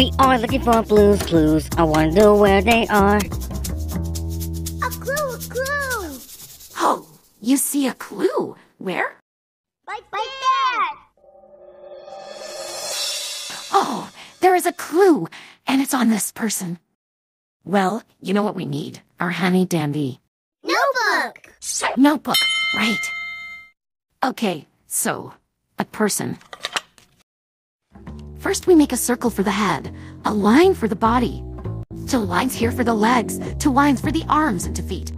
We are looking for Blue's Clues. I wonder where they are. A clue, a clue! Oh, you see a clue. Where? Like, like that! Oh, there is a clue, and it's on this person. Well, you know what we need? Our handy dandy Notebook! notebook, right? Okay, so, a person. First, we make a circle for the head, a line for the body, two lines here for the legs, two lines for the arms and to feet.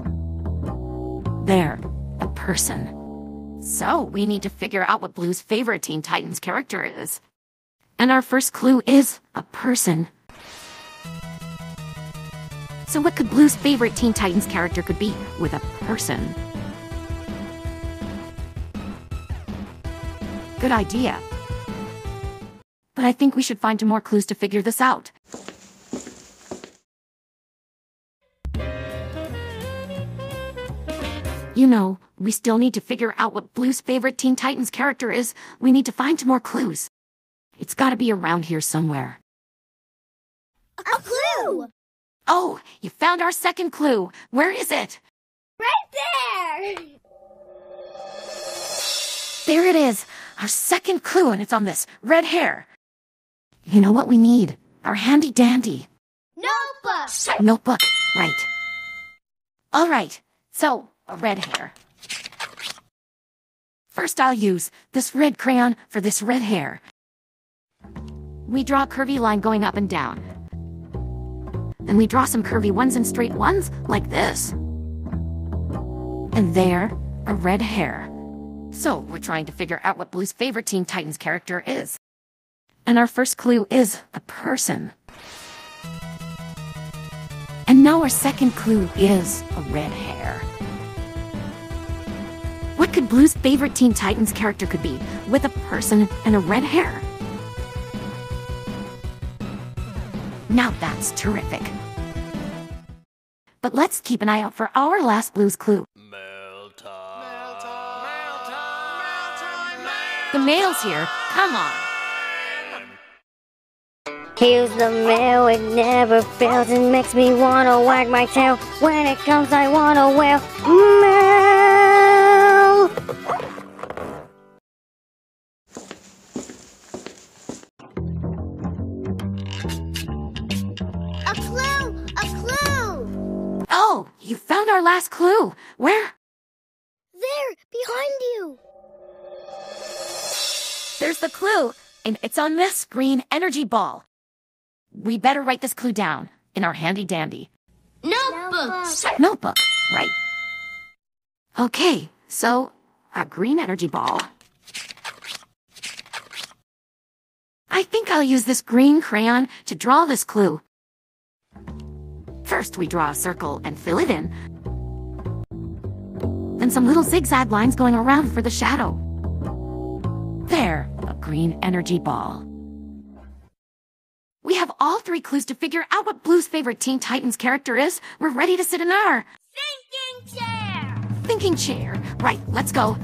There, a person. So, we need to figure out what Blue's favorite Teen Titans character is. And our first clue is a person. So what could Blue's favorite Teen Titans character could be with a person? Good idea. But I think we should find some more clues to figure this out. You know, we still need to figure out what Blue's favorite Teen Titans character is. We need to find some more clues. It's gotta be around here somewhere. A clue! Oh, you found our second clue. Where is it? Right there! There it is. Our second clue, and it's on this red hair. You know what we need? Our handy dandy Notebook! notebook. Right. All right. So, a red hair. First, I'll use this red crayon for this red hair. We draw a curvy line going up and down. Then we draw some curvy ones and straight ones, like this. And there, a red hair. So, we're trying to figure out what Blue's favorite Teen Titans character is. And our first clue is a person. And now our second clue is a red hair. What could Blue's favorite Teen Titans character could be with a person and a red hair? Now that's terrific. But let's keep an eye out for our last Blue's clue. The mail's here. Come on. Here's the mail, it never fails. It makes me wanna wag my tail. When it comes, I wanna wail. Mail! A clue! A clue! Oh, you found our last clue. Where? There, behind you! There's the clue, and it's on this green energy ball. We better write this clue down in our handy dandy Notebook! notebook, right? Okay, so a green energy ball. I think I'll use this green crayon to draw this clue. First, we draw a circle and fill it in. Then some little zigzag lines going around for the shadow. There, a green energy ball. All three clues to figure out what Blue's favorite Teen Titans character is. We're ready to sit in our Thinking chair! thinking chair. Right, let's go.